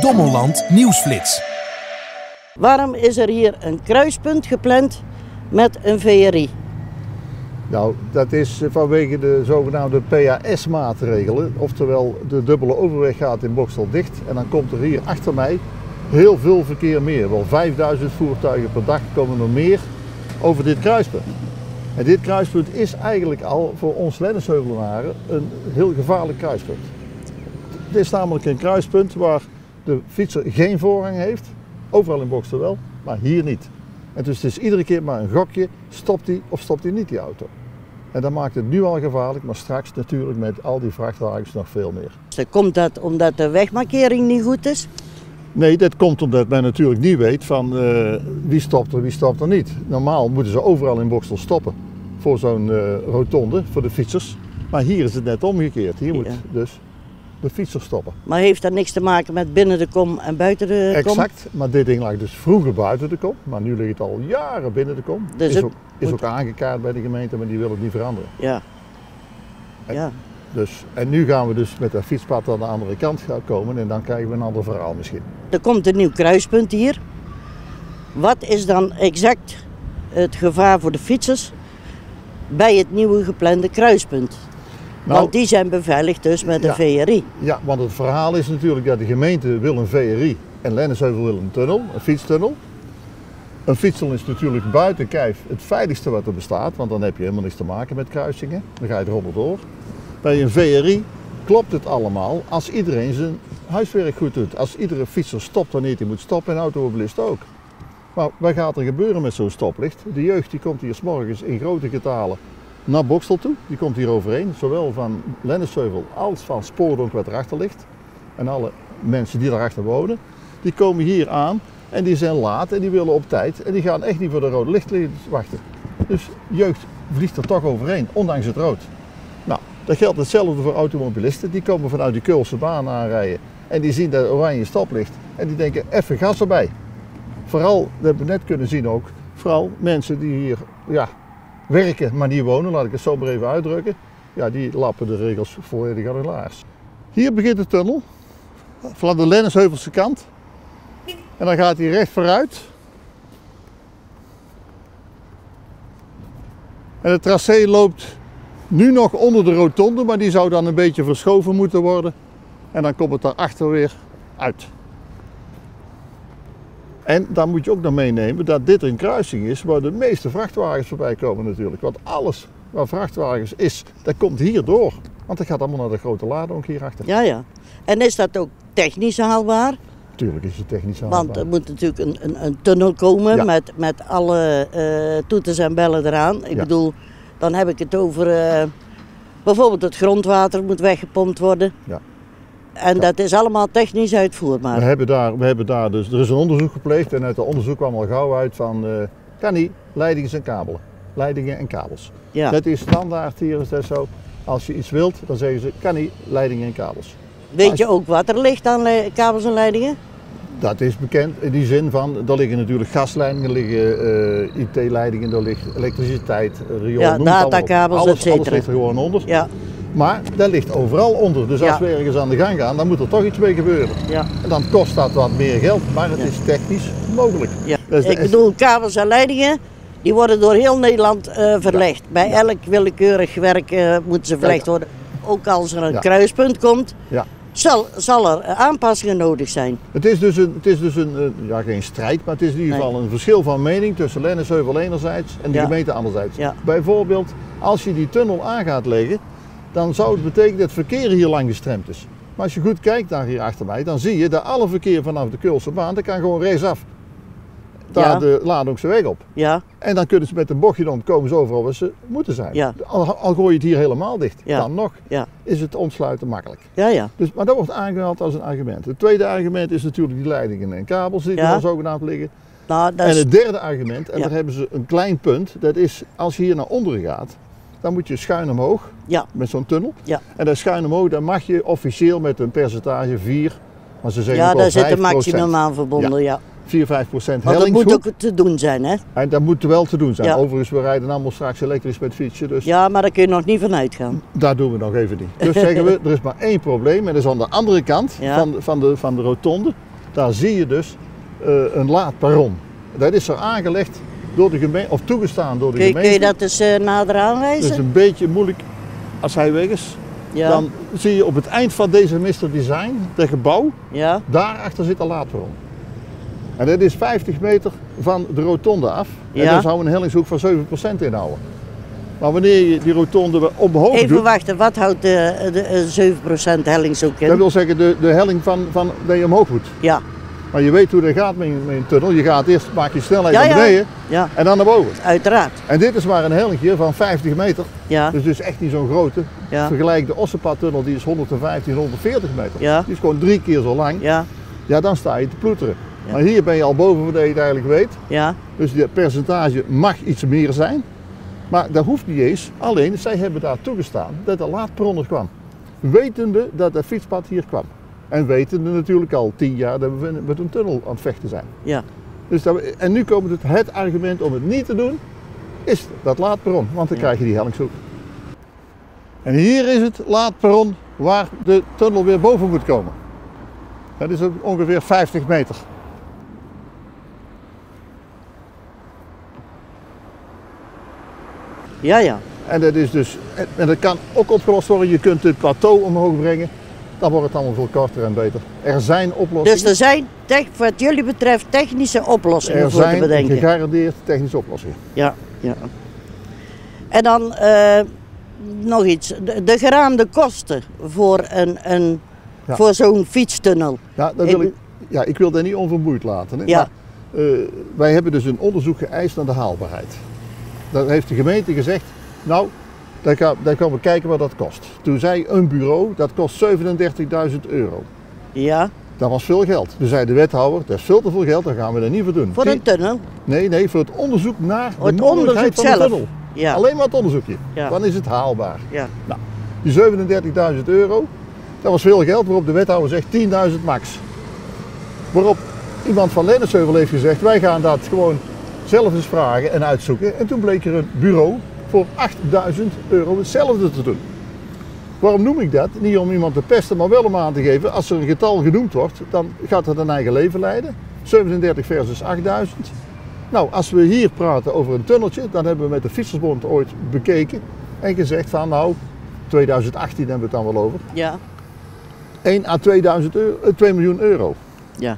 Dommeland Nieuwsflits. Waarom is er hier een kruispunt gepland met een VRI? Nou, dat is vanwege de zogenaamde PAS-maatregelen. Oftewel, de dubbele overweg gaat in Bokstel dicht. En dan komt er hier achter mij heel veel verkeer meer. Wel 5000 voertuigen per dag komen er meer over dit kruispunt. En dit kruispunt is eigenlijk al voor ons Lennesheuvelenaren een heel gevaarlijk kruispunt. Het is namelijk een kruispunt waar de fietser geen voorrang heeft. Overal in Bokstel wel, maar hier niet. En dus het is iedere keer maar een gokje, stopt hij of stopt hij niet die auto. En dat maakt het nu al gevaarlijk, maar straks natuurlijk met al die vrachtwagens nog veel meer. Komt dat omdat de wegmarkering niet goed is? Nee, dat komt omdat men natuurlijk niet weet van uh, wie stopt er, wie stopt er niet. Normaal moeten ze overal in Bokstel stoppen voor zo'n uh, rotonde, voor de fietsers. Maar hier is het net omgekeerd. Hier moet dus de fietser stoppen. Maar heeft dat niks te maken met binnen de kom en buiten de exact, kom? Exact, maar dit ding lag dus vroeger buiten de kom, maar nu ligt het al jaren binnen de kom. Dus is, het ook, is ook aangekaart bij de gemeente, maar die wil het niet veranderen. Ja. En, ja. Dus, en nu gaan we dus met dat fietspad aan de andere kant gaan komen en dan krijgen we een ander verhaal misschien. Er komt een nieuw kruispunt hier. Wat is dan exact het gevaar voor de fietsers bij het nieuwe geplande kruispunt? Nou, want die zijn beveiligd dus met ja, een VRI. Ja, want het verhaal is natuurlijk dat de gemeente wil een VRI en Lennesheuvel wil een tunnel, een fietstunnel. Een fietstunnel is natuurlijk buiten kijf het veiligste wat er bestaat, want dan heb je helemaal niks te maken met kruisingen. Dan ga je eronder door. Bij een VRI klopt het allemaal als iedereen zijn huiswerk goed doet. Als iedere fietser stopt wanneer hij moet stoppen en automobilist ook. Maar wat gaat er gebeuren met zo'n stoplicht? De jeugd die komt hier s morgens in grote getalen naar Bokstel toe. Die komt hier overheen, zowel van Lennesheuvel als van Spoordonk wat erachter ligt. En alle mensen die daarachter wonen, die komen hier aan en die zijn laat en die willen op tijd. En die gaan echt niet voor de rode lichtlijnen wachten. Dus jeugd vliegt er toch overheen, ondanks het rood. Nou, dat geldt hetzelfde voor automobilisten. Die komen vanuit die Keulse baan aanrijden en die zien dat oranje stoplicht. En die denken, even gas erbij. Vooral, dat hebben we net kunnen zien ook, vooral mensen die hier ja, werken, maar niet wonen, laat ik het zo maar even uitdrukken. Ja, die lappen de regels volledig aan hun laars. Hier begint de tunnel, van de Lennesheuvelse kant. En dan gaat hij recht vooruit. En het tracé loopt nu nog onder de rotonde, maar die zou dan een beetje verschoven moeten worden. En dan komt het daarachter weer uit. En dan moet je ook nog meenemen dat dit een kruising is waar de meeste vrachtwagens voorbij komen natuurlijk. Want alles waar vrachtwagens is, dat komt hier door. Want dat gaat allemaal naar de grote lading hierachter. Ja, ja. En is dat ook technisch haalbaar? Tuurlijk is het technisch haalbaar. Want er moet natuurlijk een, een, een tunnel komen Ja. met, met alle uh, toeters en bellen eraan. Ik Ja. bedoel, dan heb ik het over eh, bijvoorbeeld het grondwater moet weggepompt worden. Ja. En dat is allemaal technisch uitvoerbaar. We hebben, daar, we hebben daar dus, er is een onderzoek gepleegd en uit het onderzoek kwam al gauw uit van, eh, kan niet, leidingen en kabelen. Leidingen en kabels. Ja. Dat is standaard hier is dat zo. Als je iets wilt, dan zeggen ze, kan niet, leidingen en kabels. Weet je ook wat er ligt aan kabels en leidingen? Dat is bekend in die zin van, er liggen natuurlijk gasleidingen, liggen eh, IT-leidingen, er ligt elektriciteit, riool, Ja, datakabels, alles, alles ligt er gewoon onder. Ja, Maar dat ligt overal onder. Dus als Ja. we ergens aan de gang gaan, dan moet er toch iets mee gebeuren. ja, En dan kost dat wat meer geld, maar het Ja. is technisch mogelijk. ja. Dus Ik bedoel, kabels en leidingen, die worden door heel Nederland eh, verlegd. Bij elk willekeurig werk eh, moeten ze verlegd worden. Ook als er een kruispunt komt, Ja. zal, zal er eh, aanpassingen nodig zijn. Het is dus, een, het is dus een, ja, geen strijd, maar het is in ieder Nee. geval een verschil van mening tussen Lennesheuvel enerzijds en de gemeente anderzijds. Ja. Bijvoorbeeld, als je die tunnel aan gaat leggen, dan zou het betekenen dat het verkeer hier lang gestremd is. Maar als je goed kijkt naar hier achter mij, dan zie je dat alle verkeer vanaf de Keulse baan, dat kan gewoon rechtsaf. Daar Ja. de Ladongse weg op. Ja, En dan kunnen ze met een bochtje dan komen ze overal waar ze moeten zijn. Ja. Al, al gooi je het hier helemaal dicht, Ja. dan nog is het ontsluiten makkelijk. ja, ja. Dus, maar dat wordt aangehaald als een argument. Het tweede argument is natuurlijk die leidingen en kabels die er zogenaamd liggen. Nou, dat En is, het derde argument, en daar hebben ze een klein punt, dat is als je hier naar onderen gaat, dan moet je schuin omhoog ja, met zo'n tunnel. ja. En dat schuin omhoog, dan mag je officieel met een percentage 4, maar ze zeggen ja daar zit 5 een maximum aan verbonden, ja. 4, 5 procent dat moet ook te doen zijn, hè? En dat moet wel te doen zijn. Ja. Overigens, we rijden allemaal straks elektrisch met fietsen, dus Ja, maar daar kun je nog niet van uitgaan. Daar doen we nog even niet. Dus zeggen we, er is maar één probleem en dat is aan de andere kant Ja. van, de- van, de, van de rotonde. daar zie je dus eh, een laadperron. Dat is er aangelegd door de gemeente, of toegestaan door de Kun je, kun je gemeente. dat eens eh, nader Dat aanwijzen? is een beetje moeilijk als hij weg is. ja. Dan zie je op het eind van deze Mr. Design, dat gebouw, ja, daarachter zit een laadperron. En dat is 50 meter van de rotonde af. En Ja. daar zou een hellingshoek van 7% inhouden. Maar wanneer je die rotonde omhoog Even doet, wachten, wat houdt de, de, eh, 7% hellingshoek in? dat wil zeggen de, de helling van, van dat je omhoog moet. Ja, Maar je weet hoe dat gaat met, met een tunnel. Je gaat eerst, maak je snelheid Ja, naar beneden ja, en dan naar boven. uiteraard. En dit is maar een hellingje van 50 meter. Ja, Dus dus echt niet zo'n grote. ja, Vergelijk de Ossenpadtunnel, die is 115, 140 meter. Ja. Die is gewoon drie keer zo lang. ja, Ja, dan sta je te ploeteren. Maar hier ben je al boven wat je het eigenlijk weet. ja, Dus het percentage mag iets meer zijn. Maar dat hoeft niet eens. Alleen, zij hebben daar toegestaan dat er er kwam. Wetende dat het fietspad hier kwam. En wetende natuurlijk al tien jaar dat we met een tunnel aan het vechten zijn. ja. Dus dat we- en nu komt het, het argument om het niet te doen, is dat laadperron. Want dan Ja. krijg je die hellingshoek. En hier is het laadperron waar de tunnel weer boven moet komen. Dat is ongeveer 50 meter. Ja, ja. En dat, is dus, en dat kan ook opgelost worden. Je kunt het plateau omhoog brengen. Dan wordt het allemaal veel korter en beter. Er zijn oplossingen. Dus er zijn, wat jullie betreft, technische oplossingen er voor te zijn bedenken. gegarandeerd technische oplossingen. Ja, ja. En dan eh, nog iets. De, de geraamde kosten voor, een, een, Ja. voor zo'n fietstunnel. Ja, dat wil ik, ja, ik wil dat niet onvermoeid laten. Hè? Ja. Maar, eh, wij hebben dus een onderzoek geëist naar de haalbaarheid. Dat heeft de gemeente gezegd, nou, dan dan gaan we kijken wat dat kost. Toen zei een bureau, dat kost 37.000 euro. Ja, Dat was veel geld. Toen zei de wethouder, dat is veel te veel geld, daar gaan we er niet voor doen. voor een tunnel. Nee, nee, voor het onderzoek naar Oh, de het mogelijkheid onderzoek van de zelf. tunnel. Ja, Alleen maar het onderzoekje. Ja. Dan is het haalbaar. ja, Die 37.000 euro, dat was veel geld, waarop de wethouder zegt 10.000 max. Waarop iemand van Lennesheuvel heeft gezegd, wij gaan dat gewoon zelf eens vragen en uitzoeken. En toen bleek er een bureau voor 8.000 euro hetzelfde te doen. Waarom noem ik dat? Niet om iemand te pesten, maar wel om aan te geven, als er een getal genoemd wordt, dan gaat het een eigen leven leiden. 37 versus 8000. Nou, als we hier praten over een tunneltje, dan hebben we met de Fietsersbond ooit bekeken en gezegd van nou, 2018 hebben we het dan wel over, ja, 1 à 2000 euro, eh, 2 miljoen euro. ja,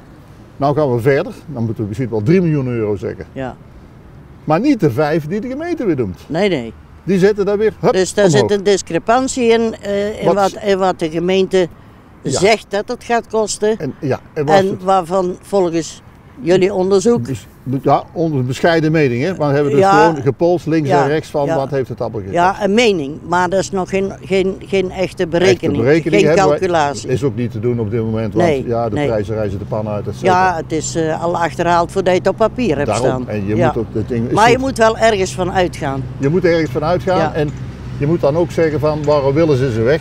Nou gaan we verder, dan moeten we misschien wel 3 miljoen euro zeggen. ja. Maar niet de 5 die de gemeente weer noemt. Nee, nee. Die zetten daar weer hup, Dus daar omhoog. zit een discrepantie in, eh, in, Wat- wat, in wat de gemeente Ja. zegt dat het gaat kosten. En, ja, en, waarvan volgens jullie onderzoek dus- ja, onder bescheiden mening, hè? maar we hebben dus Ja. gewoon gepolst links Ja, en rechts van ja. wat heeft het appel gekost. Ja, een mening, maar dat is nog geen, geen, geen echte berekening, Echte berekening geen wij- calculatie. is ook niet te doen op dit moment, want Nee, ja, de nee. prijzen reizen de pan uit. ja, het is eh, al achterhaald voordat je het op papier hebt Daarom. staan. En je, moet ook, het ding maar je goed. moet wel ergens van uitgaan. je moet er ergens van uitgaan en je moet dan ook zeggen van waarom willen ze ze weg.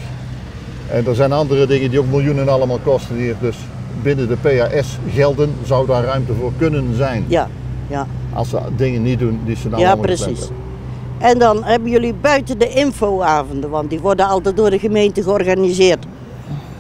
En er zijn andere dingen die ook miljoenen allemaal kosten die er dus binnen de PAS gelden, zou daar ruimte voor kunnen zijn. Ja, ja. Als ze dingen niet doen die ze nou ja precies. En dan hebben jullie buiten de infoavonden, want die worden altijd door de gemeente georganiseerd,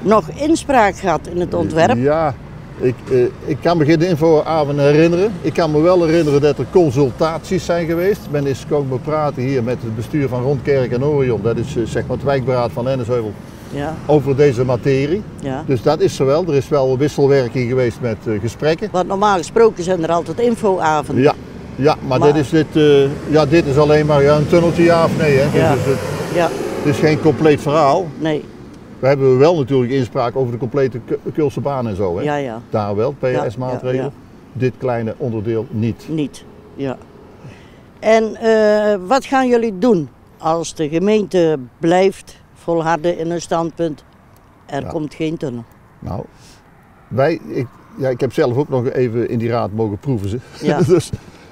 nog inspraak gehad in het ontwerp. Ja, ik, eh, ik kan me geen infoavond herinneren. Ik kan me wel herinneren dat er consultaties zijn geweest. Men is komen praten hier met het bestuur van Rondkerk en Orion. Dat is eh, zeg maar het wijkberaad van Lennesheuvel Ja, over deze materie. ja. Dus dat is er wel. Er is wel wisselwerking geweest met eh, gesprekken. Want normaal gesproken zijn er altijd infoavonden. Ja, ja maar, Maar- Dit, is dit, eh, ja, dit is alleen maar ja, een tunneltje ja of nee. Hè? Ja. Dus het, Ja, het is geen compleet verhaal. nee, We hebben wel natuurlijk inspraak over de complete Kulse baan en zo. Hè? ja, ja, Daar wel, PS-maatregelen. Dit kleine onderdeel niet. niet. Ja. En eh, wat gaan jullie doen als de gemeente blijft volharden in hun standpunt? Er Ja. komt geen tunnel. Nou, wij, ik, ja, ik heb zelf ook nog even in die raad mogen proeven. Ze. Ja. dus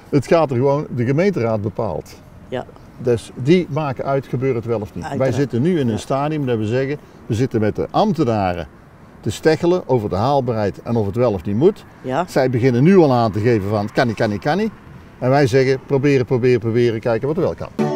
het gaat er gewoon, de gemeenteraad bepaalt. Ja. Dus die maken uit, gebeurt het wel of niet. Wij zitten nu in een stadium dat we zeggen, we zitten met de ambtenaren te steggelen over de haalbaarheid en of het wel of niet moet. Ja, Zij beginnen nu al aan te geven van, kan niet, kan niet, kan niet. En wij zeggen, proberen, proberen, proberen, kijken wat er wel kan.